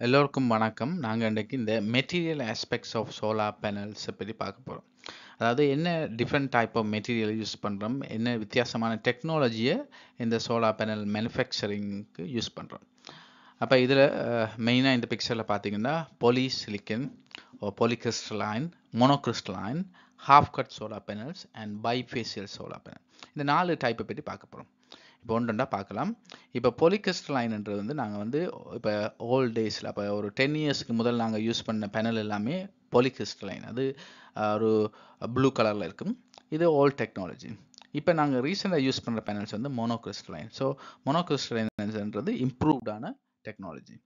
எல்லோருக்கும் வணக்கம். நாங்கள் இன்றைக்கு இந்த மெட்டீரியல் ஆஸ்பெக்ட்ஸ் ஆஃப் சோலார் பேனல்ஸை பற்றி பார்க்க போகிறோம் அதாவது என்ன different type of material use பண்ணுறோம் என்ன வித்தியாசமான டெக்னாலஜியை இந்த சோலார் பேனல் மேனுஃபேக்சரிங்க்கு யூஸ் பண்ணுறோம் அப்போ இதில் மெயினாக இந்த பிக்சரில் பார்த்தீங்கன்னா, polysilicon polycrystalline monocrystalline half cut solar panels and bifacial solar panel இந்த நாலு டைப்பை பற்றி பார்க்க போகிறோம் இப்போ பார்க்கலாம். இப்போ polycrystallineன்றது வந்து நாங்கள் வந்து இப்போ ஓல்ட் டேஸில் இப்போ ஒரு 10 இயர்ஸ்க்கு முதல் நாங்கள் யூஸ் பண்ண பேனல் எல்லாமே polycrystalline. அது ஒரு ப்ளூ கலரில் இருக்கும். இது ஓல்ட் டெக்னாலஜி. இப்போ நாங்கள் ரீசெண்டாக யூஸ் பண்ணுற பேனல்ஸ் வந்து monocrystalline. ஸோ monocrystallineன்றது இம்ப்ரூவ்டான டெக்னாலஜி.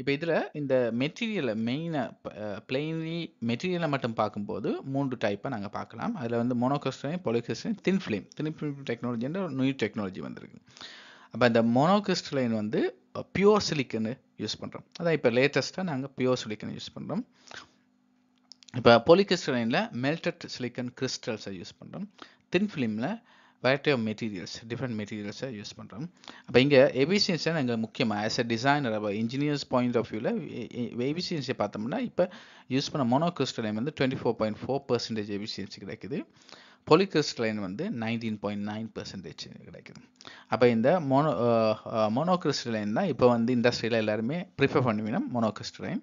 இப்போ இதில் இந்த மெட்டீரியலை மெயினாக பிளெயின்லி மெட்டீரியலை மட்டும் பார்க்கும்போது மூன்று டைப்பை நாங்கள் பார்க்கலாம். அதில் வந்து monocrystalline, polycrystalline, thin film thin film டெக்னாலஜின்ற ஒரு நியூ டெக்னாலஜி வந்திருக்கு. அப்போ இந்த monocrystalline வந்து பியூர் சிலிக்கனு யூஸ் பண்ணுறோம் அதான் இப்போ லேட்டஸ்ட்டாக நாங்கள் பியூர் சிலிக்கன் யூஸ் பண்ணுறோம் இப்போ polycrystallineல மெல்டட் சிலிக்கன் கிறிஸ்டல்ஸை யூஸ் பண்ணுறோம் தின் ஃபிலிமில் வெரைட்டி ஆஃப் மெட்டீரியல்ஸ் டிஃப்ரெண்ட் மெட்டீரியல்ஸை யூஸ் பண்ணுறோம் அப்போ இங்கே எபிசியன்ஸை நாங்கள் முக்கியமாக ஆஸ் அ டிசைனர் அப்போ இன்ஜினியர்ஸ் பாயிண்ட் ஆஃப் வியூவில் எபிசியன்ஸை பார்த்தோம்னா இப்போ யூஸ் பண்ண மோனோகிறிஸ்டலைன் வந்து twenty four point four percentage efficiency கிடைக்குது. பொலிகிறிஸ்டலைன் வந்து நைன்டீன் பாயிண்ட் நைன் பர்சன்டேஜ் கிடைக்குது. அப்போ இந்த மோனோ மோனோகிறிஸ்டலைன் தான் இப்போ வந்து இண்டஸ்ட்ரியில் எல்லாருமே ப்ரிஃபர் பண்ணுவீங்கன்னா மோனோகிறிஸ்டலைன்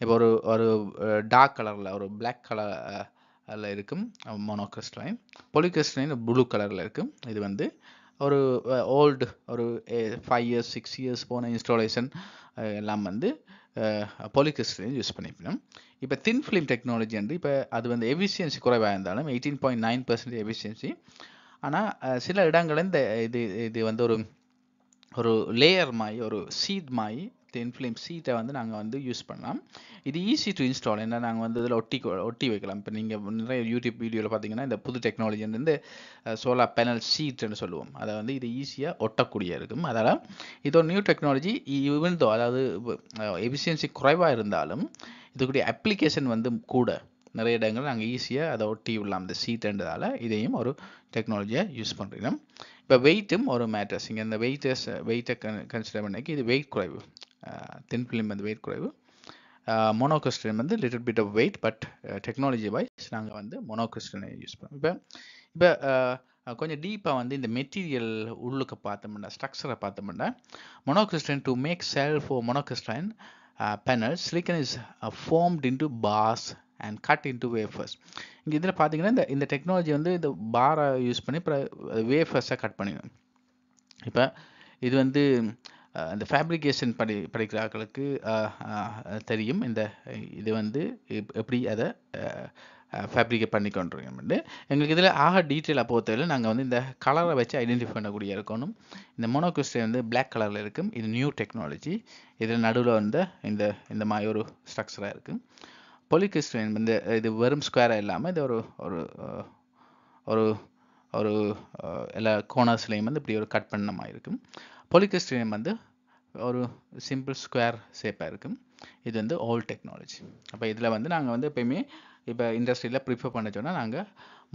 இப்போ ஒரு ஒரு டார்க் கலரில் ஒரு பிளாக் கலர் அதில் இருக்கும் மோனோகிறிஸ்டலைன் பொலிகிறிஸ்டலைன் ப்ளூ கலரில் இருக்கும். இது வந்து ஒரு ஓல்டு ஒரு ஃபைவ் இயர்ஸ் சிக்ஸ் இயர்ஸ் போன இன்ஸ்டாலேஷன் எல்லாம் வந்து பொலிகிறிஸ்டலைன் யூஸ் பண்ணிக்கணும். இப்போ தின் ஃபிலிம் டெக்னாலஜி வந்து இப்போ அது வந்து எஃபிஷியன்சி குறைவாக இருந்தாலும் eighteen point nine percent efficiency ஆனால் சில இடங்களில் இந்த இது இது வந்து ஒரு ஒரு லேயர் மாதிரி ஒரு சீட் மாதிரி தென்ஃபிலிம் சீட்டை வந்து நாங்கள் வந்து யூஸ் பண்ணலாம். இது ஈஸி டு இன்ஸ்டால் ஏன்னா நாங்கள் வந்து இதில் ஒட்டி ஒட்டி வைக்கலாம். இப்போ நீங்கள் நிறைய யூடியூப் வீடியோவில் பார்த்தீங்கன்னா இந்த புது டெக்னாலஜிலேருந்து சோலார் பேனல் சீட்னு சொல்லுவோம். அதை வந்து இது ஈஸியாக ஒட்டக்கூடிய இருக்கும். அதனால் இது ஒரு நியூ டெக்னாலஜி ஈவன் தோ அதாவது எஃபிஷியன்சி குறைவாக இருந்தாலும் இதுக்குடைய அப்ளிகேஷன் வந்து கூட நிறைய இடங்கள் நாங்கள் ஈஸியாக அதை ஒட்டி விடலாம். இந்த சீட்டுன்றதால இதையும் ஒரு டெக்னாலஜியாக யூஸ் பண்ணுறோம் இப்போ வெயிட்டும் ஒரு மேட்டர்ஸ் இங்கே இந்த வெயிட்டஸ் வெயிட்டை கன்சிடர் பண்ணிக்கு இது வெயிட் குறைவு. தென் ஃபிலிம் வந்து வெயிட் குறைவு. மோனோகிறிஸ்டன் வந்து little bit of weight but technology wise நாங்கள் வந்து மோனோகிறிஸ்டனை யூஸ் பண்ணுவோம் இப்போ இப்போ கொஞ்சம் டீப்பாக வந்து இந்த மெட்டீரியல் உள்ளுக்க பார்த்தோம்னா ஸ்ட்ரக்சரை பார்த்தோம்னா monocrystal to make cell for monocrystal panel silicon is formed into bars and cut into wafers இங்கே இதில் பார்த்தீங்கன்னா இந்த இந்த டெக்னாலஜி வந்து இந்த பாரை யூஸ் பண்ணி அப்புறம் வேஃபர்ஸை கட் பண்ணிடும். இப்போ இது வந்து இந்த ஃபேப்ரிகேஷன் படி படிக்கிறார்களுக்கு தெரியும். இந்த இது வந்து எப்படி அதை ஃபேப்ரிகேட் பண்ணி எங்களுக்கு இதில் ஆக டீட்டெயிலாக பொறுத்தவரையில் நாங்கள் வந்து இந்த கலரை வச்சு ஐடென்டிஃபை பண்ணக்கூடிய இருக்கணும். இந்த மோனோகிறிஸ்டை வந்து பிளாக் கலரில் இருக்கும். இது நியூ டெக்னாலஜி இதில் நடுவில் வந்து இந்த இந்த மாதிரி ஒரு ஸ்ட்ரக்சராக இருக்கும் பொலிகிறிஸ்டன் வந்து இது வெறும் ஸ்கொயராக இல்லாமல் இது ஒரு ஒரு ஒரு ஒரு எல்லா கோனர்ஸ்லேயும் வந்து இப்படி ஒரு கட் பண்ண மாதிரி இருக்கும். பொலிகிறிஸ்டன் வந்து ஒரு சிம்பிள் ஸ்கொயர் ஷேப்பாக இருக்கும். இது வந்து ஓல்ட் டெக்னாலஜி அப்போ இதில் வந்து நாங்கள் வந்து எப்பயுமே இப்போ இண்டஸ்ட்ரியில் ப்ரிஃபர் பண்ண சொன்னால் நாங்கள்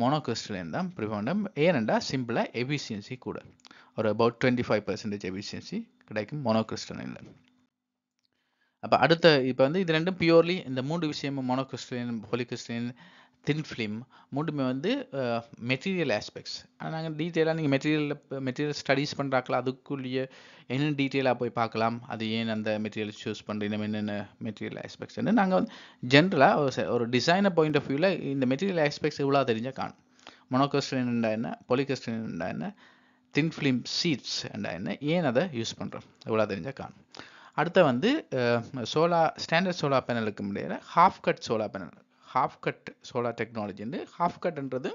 மோனோகிறிஸ்டலின் தான் ப்ரிஃபர் பண்ணோம் ஏனெண்டா சிம்பிளாக எஃபிஷியன்சி கூட. ஒரு about twenty five percentage efficiency கிடைக்கும் மோனோகிறிஸ்டலினில் அப்போ அடுத்த இப்போ வந்து இது ரெண்டும் பியூர்லி இந்த மூன்று விஷயமும் மோனோகிறிஸ்டலின் பொலிகிறிஸ்டலின் தின் ஃபிலிம் மூணுமே வந்து மெட்டீரியல் ஆஸ்பெக்ட்ஸ் ஆனால் நாங்கள் டீட்டெயிலாக நீங்கள் மெட்டீரியலில் மெட்டீரியல் ஸ்டடீஸ் பண்ணுறாக்கலாம் அதுக்குள்ளேயே என்னென்ன டீட்டெயிலாக போய் பார்க்கலாம்? அது ஏன் அந்த மெட்டீரியல் சூஸ் பண்ணுறீங்க என்னென்ன மெட்டீரியல் ஆஸ்பெக்ட்ஸ்னு நாங்கள் வந்து ஜென்ரலாக ஒரு ஒரு டிசைனர் பாயிண்ட் ஆஃப் வியூவில் இந்த மெட்டீரியல் ஆஸ்பெக்ட்ஸ் இவ்வளோ தெரிஞ்சால் காணும் மொனோகஸ்டின் என்ன பொலிகஸ்டின் என்ன தின் ஃபிலிம் சீட்ஸ் என்ன ஏன் அதை யூஸ் பண்ணுறோம் இவ்வளோ தெரிஞ்சால் காணும் அடுத்த வந்து சோலா ஸ்டாண்டர்ட் சோலா பேனலுக்கு முடியல half cut solar panel half cut solar technology வந்து ஹாஃப் கட்ன்றது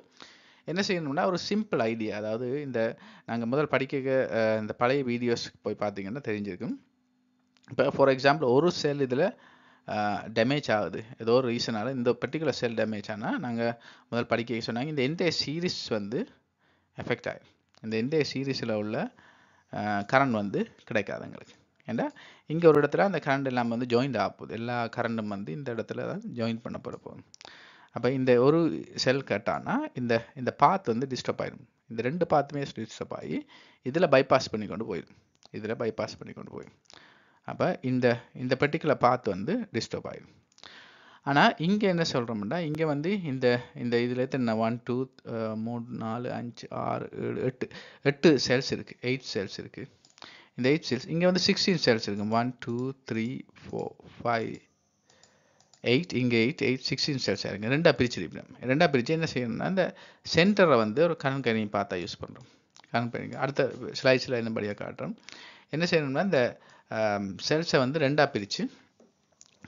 என்ன செய்யணும்னா ஒரு சிம்பிள் ஐடியா அதாவது இந்த நாங்கள் முதல் படிக்க இந்த பழைய வீடியோஸ் போய் பார்த்தீங்கன்னா தெரிஞ்சிருக்கும். இப்போ ஃபார் எக்ஸாம்பிள் ஒரு செல் இதில் டேமேஜ் ஆகுது. ஏதோ ஒரு ரீசனால் இந்த பர்டிகுலர் செல் டேமேஜ் ஆனால் நாங்கள் முதல் படிக்க சொன்னாங்க இந்த எந்த சீரீஸ் வந்து எஃபெக்ட் ஆகும் இந்த எந்த சீரீஸில் உள்ள கரண்ட் வந்து கிடைக்காது எங்களுக்கு. ஏன்னா uh, இங்கே ஒரு இடத்துல அந்த கரண்ட் எல்லாம் வந்து ஜாயிண்ட் ஆக போகுது. எல்லா கரண்டும் வந்து இந்த இடத்துல தான் ஜாயின் பண்ண போகிற போகும் அப்போ இந்த ஒரு செல் கட்டானா இந்த இந்த பாத் வந்து டிஸ்டர்ப் ஆயிடும் இந்த ரெண்டு பாத்துமே டிஸ்டர்ப் ஆகி இதில் பைபாஸ் பண்ணி கொண்டு போயிடும் இதில் பைபாஸ் பண்ணி கொண்டு போயிடும் அப்போ இந்த இந்த பர்டிகுலர் பாத் வந்து டிஸ்டர்ப் ஆயிடும் ஆனால் இங்கே என்ன சொல்கிறோம்னா இங்கே வந்து இந்த இந்த இதில் என்ன ஒன் டூ மூணு நாலு அஞ்சு ஆறு ஏழு எட்டு எட்டு செல்ஸ் இருக்குது எயிட் செல்ஸ் இருக்குது இந்த எயிட் செல்ஸ் இங்கே வந்து சிக்ஸ்டீன் செல்ஸ் இருக்குது one two three four five eight இங்கே எயிட் எயிட் சிக்ஸ்டீன் செல்ஸாக இருக்குது ரெண்டாக பிரிச்சிருப்போம் ரெண்டாக பிரித்து என்ன செய்யணும்னா இந்த சென்டரை வந்து ஒரு கண் பார்த்தா யூஸ் பண்ணுறோம் கண் கணி அடுத்த என்ன என்னபடியாக காட்டுறோம். என்ன செய்யணும்னா இந்த செல்ஸை வந்து ரெண்டாக பிரித்து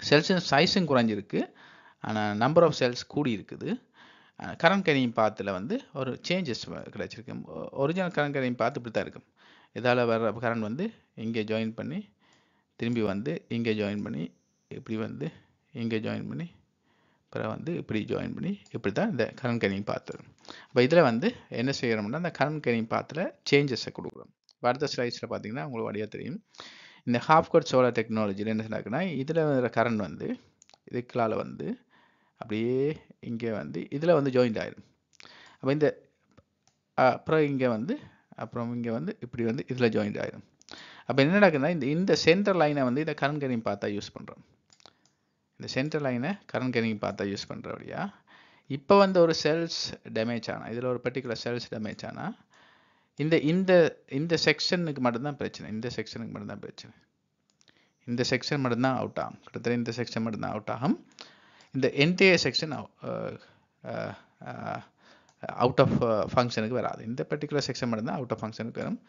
செல்ஸின் சைஸும் குறைஞ்சிருக்கு. ஆனால் நம்பர் ஆஃப் செல்ஸ் கூடி இருக்குது. கரண்ட் கனியும் பாத்தில் வந்து ஒரு சேஞ்சஸ் கிடைச்சிருக்கு. ஒரிஜினல் கரண்ட் கனியும் பார்த்து இப்படி தான் இருக்கும் இதால் வர கரண்ட் வந்து இங்கே ஜாயின் பண்ணி திரும்பி வந்து இங்கே ஜாயின் பண்ணி இப்படி வந்து இங்கே ஜாயின் பண்ணி அப்புறம் வந்து இப்படி ஜாயின் பண்ணி இப்படி தான் இந்த கரண்ட் கனியும் பாத்திரம் அப்போ இதில் வந்து என்ன செய்கிறோம்னா இந்த கரண்ட் கனியும் பாத்தில் சேஞ்சஸை கொடுக்குறோம். அடுத்த ஸ்லைட்ஸில் பார்த்தீங்கன்னா உங்களுக்கு வழியாக தெரியும். இந்த ஹாஃப் கோட் சோலார் டெக்னாலஜியில் என்ன சொன்னாக்குன்னா இதில் வர கரண்ட் வந்து இதுக்களால் வந்து அப்படியே இங்கே வந்து இதில் வந்து ஜாயிண்ட் ஆயிடும் அப்போ இந்த அப்புறம் இங்கே வந்து அப்புறம் இங்கே வந்து இப்படி வந்து இதில் ஜாயிண்ட் ஆயிடும் அப்போ என்ன நடக்குதுன்னா இந்த இந்த சென்டர் லைனை வந்து இதை கரண்ட் கேரிங் பார்த்தா யூஸ் பண்ணுறோம் இந்த சென்டர் லைனை கரண்ட் கேரிங் பார்த்தா யூஸ் பண்ணுறபடியா இப்போ வந்து ஒரு செல்ஸ் டேமேஜ் ஆனால் இதில் ஒரு பர்டிகுலர் செல்ஸ் டேமேஜ் ஆனால் இந்த இந்த இந்த செக்ஷனுக்கு மட்டும்தான் பிரச்சனை. இந்த செக்ஷனுக்கு மட்டும்தான் பிரச்சனை. இந்த செக்ஷன் மட்டும்தான் அவுட் ஆகும். கிட்டத்தட்ட இந்த செக்ஷன் மட்டும்தான் அவுட் ஆகும். இந்த என்டையர் செக்ஷன் அவுட் ஆஃப் ஃபங்க்ஷனுக்கு வராது. இந்த பர்டிகுலர் செக்ஷன் மட்டும்தான் அவுட் ஆஃப் ஃபங்க்ஷனுக்கு வரும்.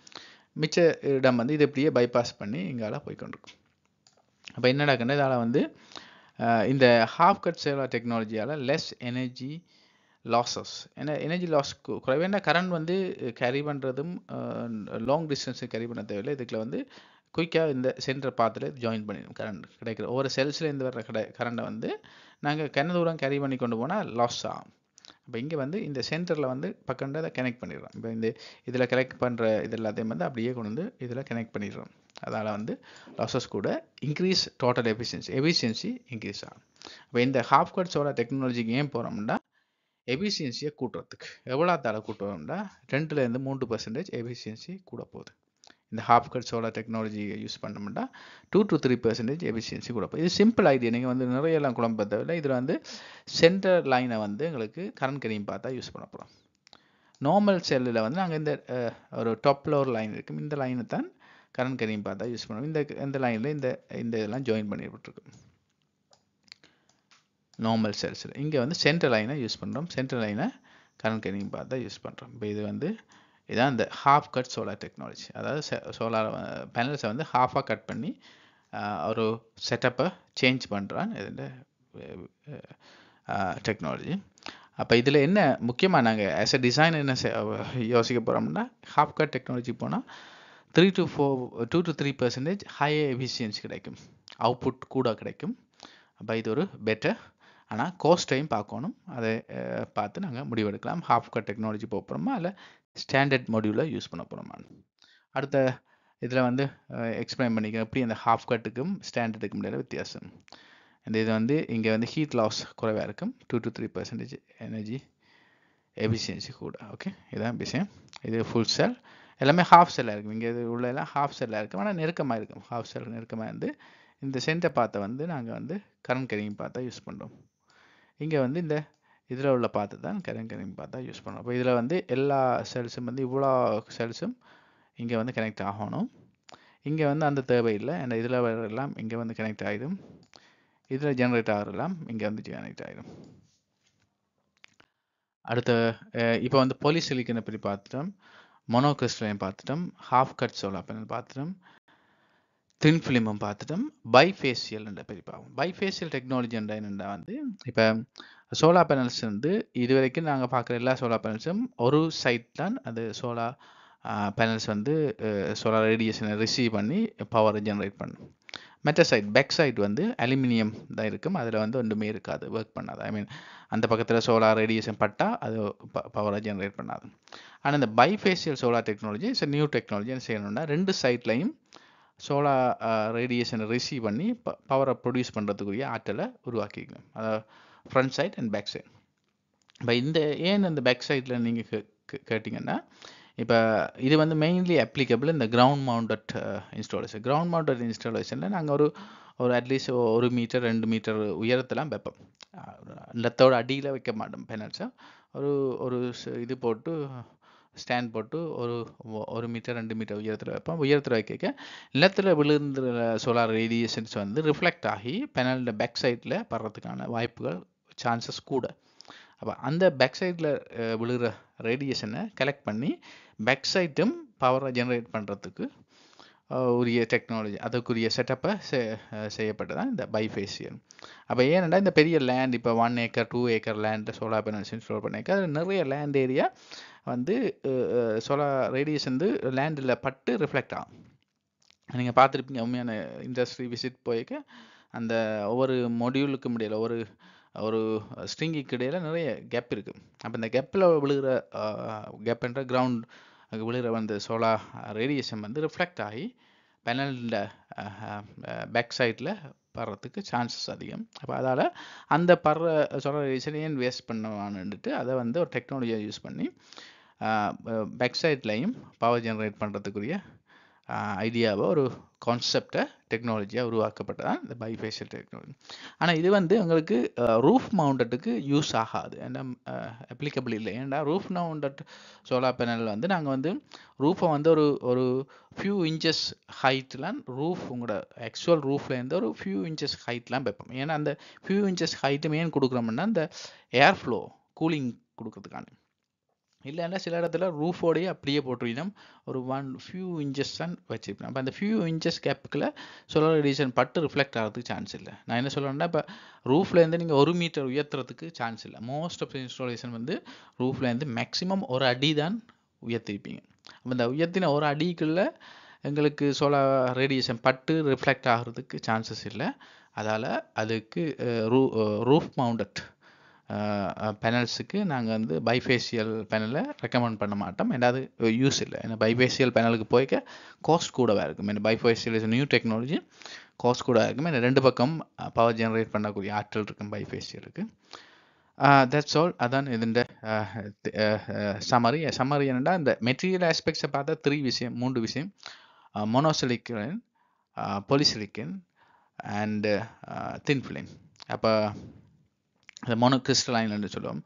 மிச்ச இடம் வந்து இது இப்படியே பைபாஸ் பண்ணி இங்கால போய்கொண்டிருக்கும் அப்போ என்னடாக்குன்னா இதால் வந்து இந்த ஹாஃப் கட் சேவா டெக்னாலஜியால் லெஸ் எனர்ஜி லாஸஸ் ஏன்னா எனர்ஜி லாஸ் குறைவேண்டா கரண்ட் வந்து கேரி பண்ணுறதும் லாங் டிஸ்டன்ஸு கேரி பண்ண தேவையில்லை. இதுக்குள்ள வந்து குயிக்காக இந்த சென்டர் பாத்தில் ஜாயின் பண்ணிடும் கரண்ட் கிடைக்கிற. ஒவ்வொரு செல்ஸ்லேருந்து வர்ற கடை கரண்ட்டை வந்து நாங்கள் கண்ண தூரம் கேரி பண்ணி கொண்டு போனால் லாஸ் ஆகும். இப்போ இங்கே வந்து இந்த சென்டரில் வந்து பக்கண்டு அதை கனெக்ட் பண்ணிடுறோம். இப்போ இந்த இதில் கனெக்ட் பண்ணுற இது எல்லாத்தையும் வந்து அப்படியே கொண்டு வந்து இதில் கனெக்ட் பண்ணிடுறோம். அதால் வந்து லாசஸ் கூட increase total efficiency efficiency increase ஆகும். இப்போ இந்த ஹாஃப் கட்ஸோட டெக்னாலஜிக்கு ஏன் போகிறோம்னா எஃபிஷியன்சியை கூட்டுறதுக்கு. எவ்வளோ தலை கூட்டுறோம்னா ரெண்டுலேருந்து மூன்று பர்சன்டேஜ் எஃபிஷியன்சி கூட போகுது. இந்த ஹாஃப் கட் சோலார் டெக்னாலஜியை யூஸ் பண்ணோம்னா two to three percentage efficiency கொடுப்போம் இது சிம்பிள் ஐடியா நீங்கள் வந்து நிறைய எல்லாம் குழம்ப தேவையில்லை இதில் வந்து சென்டர் லைனை வந்து எங்களுக்கு கரண்ட் கரியும் பார்த்தா யூஸ் பண்ண போகிறோம் நார்மல் செல்லில் வந்து நாங்கள் இந்த ஒரு டாப்பில் ஒரு லைன் இருக்கும். இந்த லைனை தான் கரண்ட் கரியும் பார்த்தா யூஸ் பண்ணுவோம். இந்த இந்த லைனில் இந்த இந்த இதெல்லாம் ஜாயின் பண்ணி விட்டுருக்கோம் நார்மல் செல்ஸில் இங்கே வந்து சென்ட்ரல் லைனை யூஸ் பண்ணுறோம் சென்ட்ரல் லைனை கரண்ட் கரியும் பார்த்தா யூஸ் பண்ணுறோம் இப்போ இது வந்து இதுதான் இந்த ஹாஃப் கட் சோலார் டெக்னாலஜி அதாவது சோலார் பேனல்ஸை வந்து ஹாஃபாக கட் பண்ணி ஒரு செட்டப்பை சேஞ்ச் பண்ணுறான் இது டெக்னாலஜி அப்போ இதில் என்ன முக்கியமாக நாங்கள் ஆஸ் அ டிசைன் என்ன யோசிக்க போகிறோம்னா ஹாஃப் கட் டெக்னாலஜி போனால் three to four two to three percentage high efficiency கிடைக்கும். அவுட்புட் கூட கிடைக்கும். அப்போ இது ஒரு பெட்டர் ஆனால் கோஸ்ட்டையும் பார்க்கணும். அதை பார்த்து நாங்கள் முடிவெடுக்கலாம். ஹாஃப் கட் டெக்னாலஜி போகிறோமா இல்லை ஸ்டாண்டர்ட் மொடியூலை யூஸ் பண்ண போகிறோம் அடுத்த இதில் வந்து எக்ஸ்பிளைன் பண்ணிக்க எப்படி அந்த ஹாஃப் கட்டுக்கும் ஸ்டாண்டர்டுக்கும் இடையில வித்தியாசம். இந்த இது வந்து இங்கே வந்து ஹீட் லாஸ் குறைவாக இருக்கும். Two to three percentage energy efficiency கூட. ஓகே இதுதான் விஷயம் இது ஃபுல் செல் எல்லாமே ஹாஃப் செல்லாக இருக்கும். இங்கே இது உள்ள எல்லாம் ஹாஃப் செல்லாக இருக்கும். ஆனால் நெருக்கமாக இருக்கும். ஹாஃப் செல் நெருக்கமாக இருந்து இந்த சென்டர் பாத்தை வந்து நாங்கள் வந்து கரண்ட் கரிங் பார்த்தா யூஸ் பண்ணுறோம் இங்கே வந்து இந்த இதில் உள்ள பார்த்து தான் கரண்ட் கரிங் பார்த்தா யூஸ் பண்ணணும் இப்போ இதில் வந்து எல்லா செல்ஸும் வந்து இவ்வளோ செல்ஸும் இங்கே வந்து கனெக்ட் ஆகணும். இங்கே வந்து அந்த தேவை இல்லை அந்த இதில் வரலாம் இங்கே வந்து கனெக்ட் ஆகிடும் இதில் ஜென்ரேட் ஆகிறலாம் இங்கே வந்து கனெக்ட் ஆகிடும் அடுத்த இப்போ வந்து பொலிசிலிக்கனை பற்றி பார்த்துட்டோம் மொனோகிறிஸ்டலைன் பார்த்துட்டோம் ஹாஃப் கட் சோலா பேனல் பார்த்துட்டோம் தின் ஃபிலிமும் பார்த்துட்டோம் பைஃபேஷியல் என்ற பற்றி பார்ப்போம் பைஃபேஷியல் டெக்னாலஜி என்ற வந்து இப்போ சோலார் பேனல்ஸ் வந்து இது வரைக்கும் நாங்கள் பார்க்குற எல்லா சோலார் பேனல்ஸும் ஒரு சைட் தான் அது சோலார் பேனல்ஸ் வந்து சோலார் ரேடியேஷனை ரிசீவ் பண்ணி பவரை ஜென்ரேட் பண்ணும். மெட்ட சைட் பேக் சைட் வந்து அலுமினியம் தான் இருக்கும். அதில் வந்து ஒன்றுமே இருக்காது ஒர்க் பண்ணாது. ஐ மீன் அந்த பக்கத்தில் சோலார் ரேடியேஷன் பட்டால் அது பவரை ஜென்ரேட் பண்ணாது. ஆனால் இந்த bifacial solar technology it's new டெக்னாலஜின்னு செய்யணும்னா ரெண்டு சைட்லையும் சோலார் ரேடியேஷனை ரிசீவ் பண்ணி ப பவரை ப்ரொடியூஸ் பண்ணுறதுக்குரிய ஆற்றலை உருவாக்கிக்கணும். அதாவது front side and back side இப்போ இந்த ஏன் இந்த பேக் சைடில் நீங்கள் கேட்டிங்கன்னா இப்போ இது வந்து மெயின்லி அப்ளிகபிள் இந்த ground mounted installation ground mounted இன்ஸ்டாலேஷனில் நாங்கள் ஒரு ஒரு அட்லீஸ்ட் ஒரு மீட்டர் ரெண்டு மீட்டர் உயரத்தெல்லாம் வைப்போம். நிலத்தோட அடியில் வைக்க மாட்டோம் பேனல்ஸை ஒரு ஒரு இது போட்டு ஸ்டாண்ட் போட்டு ஒரு ஒரு மீட்டர் ரெண்டு மீட்டர் உயரத்தில் வைப்போம். உயரத்தில் வைக்க நிலத்தில் விழுந்துற சோலார் ரேடியேஷன்ஸ் வந்து ரிஃப்ளெக்ட் ஆகி பெனலோட பேக் சைடில் படுறதுக்கான வாய்ப்புகள் சான்சஸ் கூட. அப்போ அந்த பேக் சைடில் விழுகிற ரேடியேஷனை கலெக்ட் பண்ணி பேக் சைட்டும் பவரை ஜெனரேட் பண்ணுறதுக்கு உரிய டெக்னாலஜி அதுக்குரிய செட்டப்பை செய்யப்பட்டதான் இந்த பைஃபேசியல் அப்போ ஏனெண்டா இந்த பெரிய லேண்ட் இப்போ one acre two acre land solar panels install பண்ணியிருக்க அது நிறைய லேண்ட் ஏரியா வந்து சோலார் ரேடியேஷன் வந்து லேண்டில் பட்டு ரிஃப்ளெக்ட் ஆகும். நீங்கள் பார்த்துருப்பீங்க உண்மையான இண்டஸ்ட்ரி விசிட் போயிருக்க அந்த ஒவ்வொரு மொடியூலுக்கும் இடையில ஒரு ஒரு ஸ்ட்ரிங்கிக்கு இடையில் நிறைய கேப் இருக்குது அப்போ இந்த கேப்பில் விழுகிற கேப்ன்ற கிரவுண்ட் அங்கே விழுகிற வந்து சோலார் ரேடியேஷன் வந்து ரிஃப்ளெக்ட் ஆகி பேனலில் பேக் சைடில் படுறதுக்கு சான்சஸ் அதிகம். அப்போ அதால் அந்த படுற சோலார் ரேடியேஷன் ஏன் வேஸ்ட் பண்ணுவான்னுட்டு அதை வந்து ஒரு டெக்னாலஜியை யூஸ் பண்ணி பேக் சைட்லையும் பவர் ஜென்ரேட் பண்ணுறதுக்குரிய ஐடியாவை ஒரு கான்செப்டை டெக்னாலஜியாக உருவாக்கப்பட்டதான் இந்த பைஃபேஷியல் டெக்னாலஜி ஆனால் இது வந்து உங்களுக்கு ரூஃப் மவுண்டட்டுக்கு யூஸ் ஆகாது. ஏன்னா அப்ளிகபிள் இல்லை. ஏன்னா ரூஃப் மவுண்டட் சோலார் பேனல் வந்து நாங்கள் வந்து ரூஃபை வந்து ஒரு ஒரு ஃபியூ இன்ச்சஸ் ஹைட்லாம் ரூஃப் உங்களோட ஆக்சுவல் ரூஃப்லேருந்து ஒரு ஃபியூ இன்ச்சஸ் ஹைட்லாம் வைப்போம். ஏன்னா அந்த ஃபியூ இன்ச்சஸ் ஹைட்டு ஏன் கொடுக்குறோம்னா அந்த ஏர் ஃப்ளோ கூலிங் கொடுக்கறதுக்கான இல்லைன்னா சில இடத்துல ரூஃபோடையே அப்படியே போட்டுருக்கணும். ஒரு ஒன் ஃபியூ இன்ச்சஸ் தான் வச்சுருப்பேன் அப்போ அந்த ஃபியூ இன்ச்சஸ் கேப்புக்குள்ள சோலார் ரேடியேஷன் பட்டு ரிஃப்ளெக்ட் ஆகிறதுக்கு சான்ஸ் இல்லை. நான் என்ன சொல்கிறேன்னா இப்போ ரூஃப்லேருந்து நீங்கள் ஒரு மீட்டர் உயர்த்துறதுக்கு சான்ஸ் இல்லை. மோஸ்ட் ஆஃப் இன்ஸ்டாலேஷன் வந்து ரூஃப்லேருந்து மேக்ஸிமம் ஒரு அடி தான் உயர்த்திருப்பீங்க. அப்போ இந்த உயர்த்தின ஒரு அடிக்குள்ள எங்களுக்கு சோலார் ரேடியேஷன் பட்டு ரிஃப்ளெக்ட் ஆகிறதுக்கு சான்சஸ் இல்லை. அதால் அதுக்கு ரூ ரூஃப் மவுண்டட் பேனல்ஸுக்கு நாங்கள் வந்து பைஃபேஷியல் பேனலை ரெக்கமெண்ட் பண்ண மாட்டோம். ரெண்டாவது யூஸ் இல்லை. ஏன்னா பைஃபேஷியல் பேனலுக்கு போய்க்க காஸ்ட் கூடவாக இருக்கும். ஏன்னா bifacial is new technology cost கூட இருக்கும். ஏன்னா ரெண்டு பக்கம் பவர் ஜெனரேட் பண்ணக்கூடிய ஆற்றல் இருக்கும் பைஃபேஷியலுக்கு தட்ஸ் ஆல் அதான் இதுண்ட சமரி சமரி என்னென்னா இந்த மெட்டீரியல் ஆஸ்பெக்ட்ஸை பார்த்தா த்ரீ விஷயம் மூன்று விஷயம். மொனோசிலிக்கன் பொலிசிலிக்கன் அண்டு தின் ஃபிலிம் அப்போ அந்த என்று சொல்லுவோம்.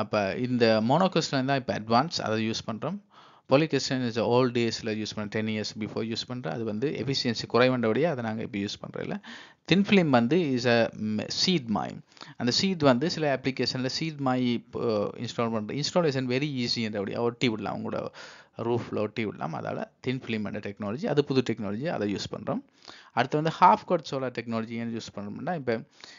அப்போ இந்த மோனோகிறிஸ்டலைன் தான் இப்போ அட்வான்ஸ் அதை யூஸ் பண்ணுறோம் பாலிகிறிஸ்டன் இஸ் ஓல்ட் டேஸில் யூஸ் பண்ண டென் இயர்ஸ் பிஃபோர் யூஸ் பண்ணுறோம் அது வந்து எஃபிஷியன்சி குறைவண்டபடியே அதை நாங்கள் இப்போ யூஸ் பண்ணுறதில்ல தின் ஃபிலிம் வந்து இஸ் அ சீட் மாய் அந்த சீட் வந்து சில அப்ளிகேஷனில் சீட் மாய் இன்ஸ்டால் பண்ணுற இன்ஸ்டாலேஷன் வெரி ஈஸின்றபடியா ஒட்டி விடலாம் அவங்களோட ரூஃபில் ஒட்டி விடலாம் அதால் தின் ஃபிலிம் என்ற டெக்னாலஜி அது புது டெக்னாலஜி அதை யூஸ் பண்ணுறோம் அடுத்து வந்து half cut solar technology use பண்ணுறோம்னா இப்போ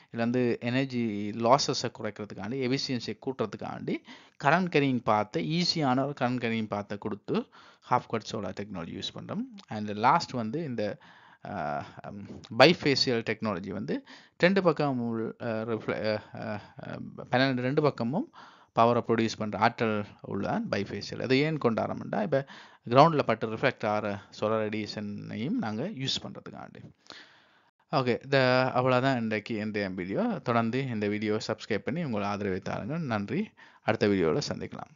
இதில் வந்து எனர்ஜி லாஸஸை குறைக்கிறதுக்காண்டி எஃபிஷியன்சியை கூட்டுறதுக்காண்டி கரண்ட் கேரிங் பார்த்து ஈஸியான ஒரு கரண்ட் கேரிங் பார்த்து கொடுத்து half cut solar technology use பண்ணுறோம் அண்ட் லாஸ்ட் வந்து இந்த பைஃபேஷியல் டெக்னாலஜி வந்து ரெண்டு பக்கம் பன்னெண்டு ரெண்டு பக்கமும் பவரை ப்ரொடியூஸ் பண்ணுற ஆற்றல் உள்ள பைஃபேஷியல் அதை ஏன் கொண்டாடுறோம்னா இப்போ கிரவுண்டில் பட்டு ரிஃப்ளெக்ட் ஆகிற சோலார் ரேடியேஷனையும் நாங்கள் யூஸ் பண்ணுறதுக்காண்டி ஓகே இந்த அவ்வளோதான் இன்றைக்கு இந்த வீடியோ தொடர்ந்து இந்த வீடியோவை சப்ஸ்கிரைப் பண்ணி உங்களை ஆதரவை தாருங்கள். நன்றி. அடுத்த வீடியோவில் சந்திக்கலாம்.